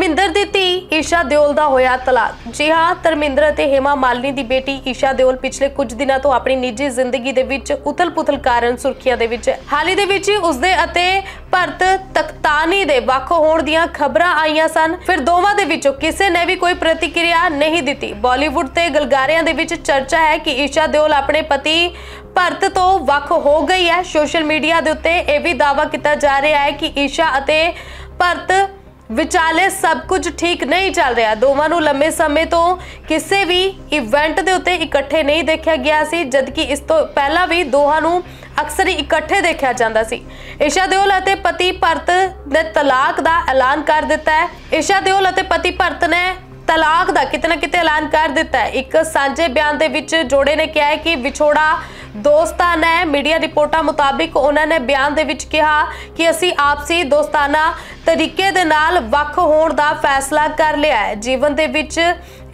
ਧਰਮਿੰਦਰ ਦੀ ਧੀ ਈਸ਼ਾ ਦਿਓਲ ਦਾ ਹੋਇਆ ਤਲਾਕ। ਜੀ ਹਾਂ, ਧਰਮਿੰਦਰ ਅਤੇ ਹੇਮਾ ਮਾਲਿਨੀ ਦੀ ਬੇਟੀ ਈਸ਼ਾ ਦਿਓਲ ਪਿਛਲੇ ਕੁਝ ਦਿਨਾਂ ਤੋਂ ਆਪਣੀ ਨਿੱਜੀ ਜ਼ਿੰਦਗੀ ਦੇ ਵਿੱਚ ਉਥਲ-ਪੁਥਲ ਕਾਰਨ ਸੁਰਖੀਆਂ ਦੇ ਵਿੱਚ। ਹੈ। ਹਾਲ ਦੇ ਵਿੱਚ ਉਸਦੇ ਅਤੇ ਭਰਤ ਤਖਤਾਨੀ ਦੇ ਵੱਖ ਹੋਣ ਦੀਆਂ ਖਬਰਾਂ ਆਈਆਂ ਸਨ। ਫਿਰ ਦੋਵਾਂ ਦੇ ਵਿੱਚੋਂ ਕਿਸੇ ਨੇ ਵੀ ਕੋਈ ਪ੍ਰਤੀਕਿਰਿਆ ਨਹੀਂ ਦਿੱਤੀ। ਬਾਲੀਵੁੱਡ ਤੇ ਗਲਗਾਰਿਆਂ ਦੇ ਵਿੱਚ ਚਰਚਾ ਹੈ ਕਿ ਈਸ਼ਾ ਦਿਓਲ ਆਪਣੇ ਪਤੀ ਭਰਤ ਤੋਂ ਵੱਖ ਹੋ ਗਈ ਹੈ। ਸੋਸ਼ਲ ਮੀਡੀਆ ਦੇ ਉੱਤੇ ਇਹ ਵੀ ਦਾਅਵਾ ਕੀਤਾ ਜਾ ਰਿਹਾ ਹੈ ਕਿ ਈਸ਼ਾ ਅਤੇ ਭਰਤ ਵਿਚਾਲੇ ਸਭ ਕੁਝ ਠੀਕ ਨਹੀਂ ਚੱਲ ਰਿਹਾ। ਦੋਵਾਂ ਨੂੰ ਲੰਮੇ ਸਮੇਂ ਤੋਂ ਕਿਸੇ ਵੀ ਇਵੈਂਟ ਦੇ ਉੱਤੇ ਇਕੱਠੇ ਨਹੀਂ ਦੇਖਿਆ ਗਿਆ ਸੀ, ਜਦਕਿ ਇਸ ਤੋਂ ਪਹਿਲਾਂ ਵੀ ਦੋਹਾਂ ਨੂੰ ਅਕਸਰ ਹੀ ਇਕੱਠੇ ਦੇਖਿਆ ਜਾਂਦਾ ਸੀ। ਈਸ਼ਾ ਦਿਓਲ ਅਤੇ ਪਤੀ ਭਰਤ ਨੇ ਤਲਾਕ ਦਾ ਐਲਾਨ ਕਰ ਦਿੱਤਾ ਹੈ। ਈਸ਼ਾ ਦਿਓਲ ਅਤੇ ਪਤੀ ਭਰਤ ਨੇ ਤਲਾਕ ਦਾ ਕਿਤੇ ਨਾ ਕਿਤੇ ਐਲਾਨ ਕਰ ਦਿੱਤਾ ਹੈ। ਇੱਕ ਸਾਂਝੇ ਬਿਆਨ ਦੇ ਵਿੱਚ ਜੋੜੇ ਨੇ ਕਿਹਾ ਹੈ ਕਿ ਵਿਛੋੜਾ ਦੋਸਤਾਨਾ ਹੈ। ਮੀਡੀਆ ਰਿਪੋਰਟਾਂ ਮੁਤਾਬਿਕ ਉਹਨਾਂ ਨੇ ਬਿਆਨ ਦੇ ਵਿੱਚ ਕਿਹਾ ਕਿ ਅਸੀਂ ਆਪਸੀ ਦੋਸਤਾਨਾ ਤਰੀਕੇ ਦੇ ਨਾਲ ਵੱਖ ਹੋਣ ਦਾ ਫੈਸਲਾ ਕਰ ਲਿਆ ਹੈ। ਜੀਵਨ ਦੇ ਵਿੱਚ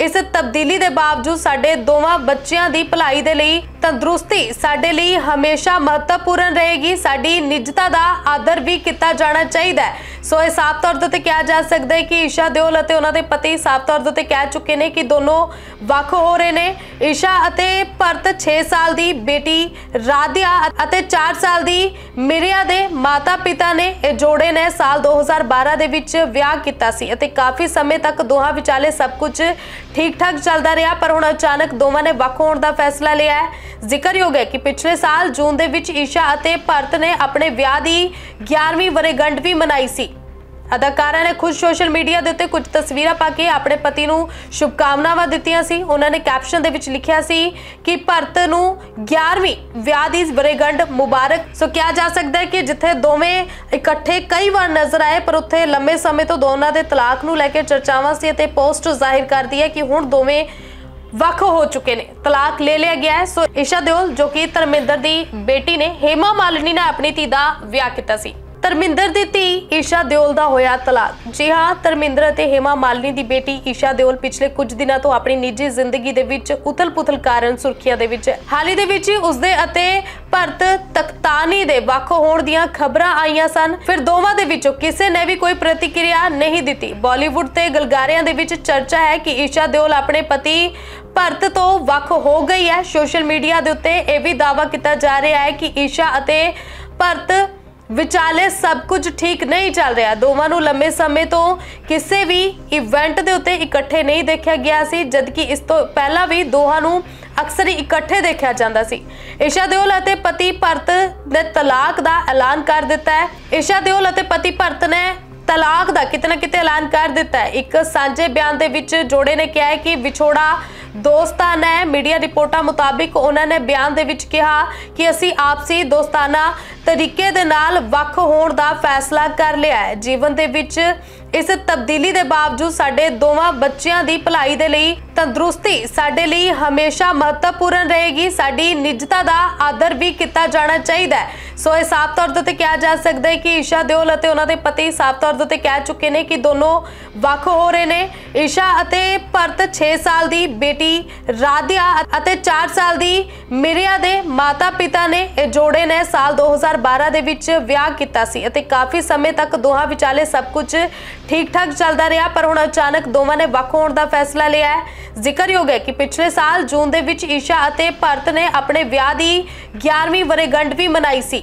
ਇਸ ਤਬਦੀਲੀ ਦੇ ਬਾਵਜੂਦ ਸਾਡੇ ਦੋਵਾਂ ਬੱਚਿਆਂ ਦੀ ਭਲਾਈ ਦੇ ਲਈ ਤੰਦਰੁਸਤੀ ਸਾਡੇ ਲਈ ਹਮੇਸ਼ਾ ਮਹੱਤਵਪੂਰਨ ਰਹੇਗੀ। ਸਾਡੀ ਨਿੱਜਤਾ ਦਾ ਆਦਰ ਵੀ ਕੀਤਾ ਜਾਣਾ ਚਾਹੀਦਾ ਹੈ। ਸੋ ਇਹ ਸਾਫ਼ ਤੌਰ ਤੇ ਕਿਹਾ ਜਾ ਸਕਦਾ ਹੈ ਕਿ ਈਸ਼ਾ ਦਿਓਲ ਅਤੇ ਉਹਨਾਂ ਦੇ ਪਤੀ ਸਾਫ਼ ਤੌਰ ਤੇ ਕਹਿ ਚੁੱਕੇ ਨੇ ਕਿ ਦੋਨੋਂ ਵੱਖ ਹੋ ਰਹੇ ਨੇ। ਈਸ਼ਾ ਅਤੇ ਭਰਤ 6 ਸਾਲ ਦੀ ਬੇਟੀ ਰਾਧਿਆ ਅਤੇ 4 ਸਾਲ ਦੀ ਮਿਰਿਆ ਦੇ ਮਾਤਾ-ਪਿਤਾ ਨੇ ਇਹ ਜੋੜੇ ਨੇ ਸਾਲ 2012 ਦੇ ਵਿੱਚ ਵਿਆਹ ਕੀਤਾ ਸੀ ਅਤੇ ਕਾਫੀ ਸਮੇਂ ਤੱਕ ਦੋਹਾਂ ਵਿਚਾਲੇ ਸਭ ਕੁਝ ਠੀਕ-ਠਾਕ ਚੱਲਦਾ ਰਿਹਾ, ਪਰ ਹੁਣ ਅਚਾਨਕ ਦੋਵਾਂ ਨੇ ਵੱਖ ਹੋਣ ਦਾ ਫੈਸਲਾ ਲਿਆ ਹੈ। ਜ਼ਿਕਰਯੋਗ ਹੈ ਕਿ ਪਿਛਲੇ ਸਾਲ ਜੂਨ ਦੇ ਵਿੱਚ ਈਸ਼ਾ ਅਤੇ ਭਰਤ ਨੇ ਆਪਣੇ ਵਿਆਹ ਦੀ 11ਵੀਂ ਵਰੇਗੰਢ ਵੀ ਮਨਾਈ ਸੀ। ਅਦਾਕਾਰਾ ਨੇ ਖੁਦ ਸੋਸ਼ਲ ਮੀਡੀਆ ਦੇ ਉੱਤੇ ਕੁਝ ਤਸਵੀਰਾਂ ਪਾ ਕੇ ਆਪਣੇ ਪਤੀ ਨੂੰ ਸ਼ੁਭਕਾਮਨਾਵਾਂ ਦਿੱਤੀਆਂ ਸੀ। ਉਹਨਾਂ ਨੇ ਕੈਪਸ਼ਨ ਦੇ ਵਿੱਚ ਲਿਖਿਆ ਸੀ ਕਿ ਭਰਤ ਨੂੰ 11ਵੀਂ ਵਿਆਹ ਦੀ ਵਰੇਗੰਢ ਮੁਬਾਰਕ। ਸੋ ਕਿਹਾ ਜਾ ਸਕਦਾ ਹੈ ਕਿ ਜਿੱਥੇ ਦੋਵੇਂ ਇਕੱਠੇ ਕਈ ਵਾਰ ਨਜ਼ਰ ਆਏ, ਪਰ ਉੱਥੇ ਲੰਮੇ ਸਮੇਂ ਤੋਂ ਦੋਨਾਂ ਦੇ ਤਲਾਕ ਨੂੰ ਲੈ ਕੇ ਚਰਚਾਵਾਂ ਸੀ ਅਤੇ ਪੋਸਟ ਜ਼ਾਹਿਰ ਕਰਦੀ ਹੈ ਕਿ ਹੁਣ ਦੋਵੇਂ ਵੱਖ ਹੋ ਚੁੱਕੇ ਨੇ। ਤਲਾਕ ਲੈ ਲਿਆ ਗਿਆ ਹੈ। ਸੋ ਈਸ਼ਾ ਦਿਓਲ, ਜੋ ਕਿ ਧਰਮਿੰਦਰ ਦੀ ਬੇਟੀ ਨੇ, ਹੇਮਾ ਮਾਲਨੀ ਨੇ ਆਪਣੀ ਧੀ ਦਾ ਵਿਆਹ ਕੀਤਾ ਸੀ। ਧਰਮਿੰਦਰ ਦੀ ਧੀ ਈਸ਼ਾ ਦਿਓਲ ਦਾ ਹੋਇਆ ਤਲਾਕ। ਜੀ ਹਾਂ, ਧਰਮਿੰਦਰ ਅਤੇ ਹੇਮਾ ਮਾਲਿਨੀ ਦੀ ਬੇਟੀ ਈਸ਼ਾ ਦਿਓਲ ਪਿਛਲੇ ਕੁਝ ਦਿਨਾਂ ਤੋਂ ਆਪਣੀ ਨਿੱਜੀ ਜ਼ਿੰਦਗੀ ਦੇ ਵਿੱਚ ਉਥਲ-ਪੁਥਲ ਕਾਰਨ ਸੁਰਖੀਆਂ ਦੇ ਵਿੱਚ ਹਾਲ ਹੀ ਦੇ ਵਿੱਚ ਉਸਦੇ ਅਤੇ ਭਰਤ ਤਖਤਾਨੀ ਦੇ ਵੱਖ ਹੋਣ ਦੀਆਂ ਖਬਰਾਂ ਆਈਆਂ ਸਨ। ਫਿਰ ਦੋਵਾਂ ਦੇ ਵਿੱਚੋਂ ਕਿਸੇ ਨੇ ਵੀ ਕੋਈ ਪ੍ਰਤੀਕਿਰਿਆ ਨਹੀਂ ਦਿੱਤੀ। ਬਾਲੀਵੁੱਡ ਤੇ ਗਲਗਾਰਿਆਂ ਦੇ ਵਿੱਚ ਚਰਚਾ ਹੈ ਕਿ ਈਸ਼ਾ ਦਿਓਲ ਆਪਣੇ ਪਤੀ ਭਰਤ ਤੋਂ ਵੱਖ ਹੋ ਗਈ ਹੈ। ਸੋਸ਼ਲ ਮੀਡੀਆ ਦੇ ਉੱਤੇ ਇਹ ਵੀ ਦਾਅਵਾ ਕੀਤਾ ਜਾ ਰਿਹਾ ਹੈ ਕਿ ਈਸ਼ਾ ਅਤੇ ਭਰਤ ਵਿਚਾਲੇ ਸਭ ਕੁਝ ਠੀਕ ਨਹੀਂ ਚੱਲ ਰਿਹਾ। ਦੋਵਾਂ ਨੂੰ ਲੰਮੇ ਸਮੇਂ ਤੋਂ ਕਿਸੇ ਵੀ ਇਵੈਂਟ ਦੇ ਉੱਤੇ ਇਕੱਠੇ ਨਹੀਂ ਦੇਖਿਆ ਗਿਆ ਸੀ, ਜਦਕਿ ਇਸ ਤੋਂ ਪਹਿਲਾਂ ਵੀ ਦੋਹਾਂ ਨੂੰ ਅਕਸਰ ਇਕੱਠੇ ਦੇਖਿਆ ਜਾਂਦਾ ਸੀ। ਈਸ਼ਾ ਦਿਓਲ ਅਤੇ ਪਤੀ ਭਰਤ ਨੇ ਤਲਾਕ ਦਾ ਐਲਾਨ ਕਰ ਦਿੱਤਾ ਹੈ। ਈਸ਼ਾ ਦਿਓਲ ਅਤੇ ਪਤੀ ਭਰਤ ਨੇ ਤਲਾਕ ਦਾ ਕਿਤੇ ਨਾ ਕਿਤੇ ਐਲਾਨ ਕਰ ਦਿੱਤਾ ਹੈ। ਇੱਕ ਸਾਂਝੇ ਬਿਆਨ ਦੇ ਵਿੱਚ ਜੋੜੇ ਨੇ ਕਿਹਾ ਹੈ ਕਿ ਵਿਛੋੜਾ ਦੋਸਤਾਨਾ ਹੈ। ਮੀਡੀਆ ਰਿਪੋਰਟਾਂ ਮੁਤਾਬਿਕ ਉਹਨਾਂ ਨੇ ਬਿਆਨ ਦੇ ਵਿੱਚ ਕਿਹਾ ਕਿ ਅਸੀਂ ਆਪਸੀ ਦੋਸਤਾਨਾ ਤਰੀਕੇ ਦੇ ਨਾਲ ਵੱਖ ਹੋਣ ਦਾ ਫੈਸਲਾ ਕਰ ਲਿਆ ਹੈ। ਜੀਵਨ ਦੇ ਵਿੱਚ ਇਸ ਤਬਦੀਲੀ ਦੇ ਬਾਵਜੂਦ ਸਾਡੇ ਦੋਵਾਂ ਬੱਚਿਆਂ ਦੀ ਭਲਾਈ ਦੇ ਲਈ ਤੰਦਰੁਸਤੀ ਸਾਡੇ ਲਈ ਹਮੇਸ਼ਾ ਮਹੱਤਵਪੂਰਨ ਰਹੇਗੀ। ਸਾਡੀ ਨਿੱਜਤਾ ਦਾ ਆਦਰ ਵੀ ਕੀਤਾ ਜਾਣਾ ਚਾਹੀਦਾ ਹੈ। ਸੋ ਇਹ ਸਾਫ਼ ਤੌਰ ਤੇ ਕਿਹਾ ਜਾ ਸਕਦਾ ਹੈ ਕਿ ਈਸ਼ਾ ਦਿਓਲ ਅਤੇ ਉਹਨਾਂ ਦੇ ਪਤੀ ਸਾਫ਼ ਤੌਰ ਤੇ ਕਹਿ ਚੁੱਕੇ ਨੇ ਕਿ ਦੋਨੋਂ ਵੱਖ ਹੋ ਰਹੇ ਨੇ। ਈਸ਼ਾ ਅਤੇ ਭਰਤ 6 ਸਾਲ ਦੀ ਬੇਟੀ ਰਾਧਿਆ ਅਤੇ 4 ਸਾਲ ਦੀ ਮਿਰਿਆ ਦੇ ਮਾਤਾ-ਪਿਤਾ ਨੇ। ਇਹ ਜੋੜੇ ਨੇ ਸਾਲ 2012 ਦੇ ਵਿੱਚ ਵਿਆਹ ਕੀਤਾ ਸੀ ਅਤੇ ਕਾਫੀ ਸਮੇਂ ਤੱਕ ਦੋਹਾਂ ਵਿਚਾਲੇ ਸਭ ਕੁਝ ਠੀਕ-ਠਾਕ ਚੱਲਦਾ ਰਿਹਾ, ਪਰ ਹੁਣ ਅਚਾਨਕ ਦੋਵਾਂ ਨੇ ਵੱਖ ਹੋਣ ਦਾ ਫੈਸਲਾ ਲਿਆ ਹੈ। ਜ਼ਿਕਰਯੋਗ ਹੈ ਕਿ ਪਿਛਲੇ ਸਾਲ ਜੂਨ ਦੇ ਵਿੱਚ ਈਸ਼ਾ ਅਤੇ ਭਰਤ ਨੇ ਆਪਣੇ ਵਿਆਹ ਦੀ 11ਵੀਂ ਵਰੇਗੰਢ ਵੀ ਮਨਾਈ ਸੀ।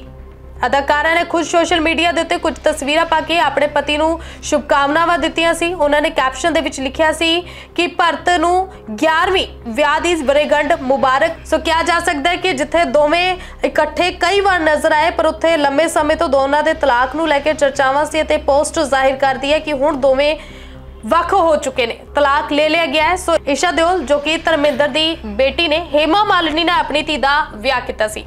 ਅਦਾਕਾਰਾ ਨੇ ਖੁਦ ਸੋਸ਼ਲ ਮੀਡੀਆ ਦੇ ਉੱਤੇ ਕੁਝ ਤਸਵੀਰਾਂ ਪਾ ਕੇ ਆਪਣੇ ਪਤੀ ਨੂੰ ਸ਼ੁਭਕਾਮਨਾਵਾਂ ਦਿੱਤੀਆਂ ਸੀ। ਉਹਨਾਂ ਨੇ ਕੈਪਸ਼ਨ ਦੇ ਵਿੱਚ ਲਿਖਿਆ ਸੀ ਕਿ ਭਰਤ ਨੂੰ 11ਵੀਂ ਵਿਆਹ ਦੀ ਵਰੇਗੰਢ ਮੁਬਾਰਕ। ਸੋ ਕਿਹਾ ਜਾ ਸਕਦਾ ਹੈ ਕਿ ਜਿੱਥੇ ਦੋਵੇਂ ਇਕੱਠੇ ਕਈ ਵਾਰ ਨਜ਼ਰ ਆਏ, ਪਰ ਉੱਥੇ ਲੰਮੇ ਸਮੇਂ ਤੋਂ ਦੋਨਾਂ ਦੇ ਤਲਾਕ ਨੂੰ ਲੈ ਕੇ ਚਰਚਾਵਾਂ ਸੀ ਅਤੇ ਪੋਸਟ ਜ਼ਾਹਿਰ ਕਰਦੀ ਹੈ ਕਿ ਹੁਣ ਦੋਵੇਂ ਵੱਖ ਹੋ ਚੁੱਕੇ ਨੇ। ਤਲਾਕ ਲੈ ਲਿਆ ਗਿਆ ਹੈ। ਸੋ ਈਸ਼ਾ ਦਿਓਲ, ਜੋ ਕਿ ਧਰਮਿੰਦਰ ਦੀ ਬੇਟੀ ਨੇ, ਹੇਮਾ ਮਾਲਨੀ ਨੇ ਆਪਣੀ ਧੀ ਦਾ ਵਿਆਹ ਕੀਤਾ ਸੀ।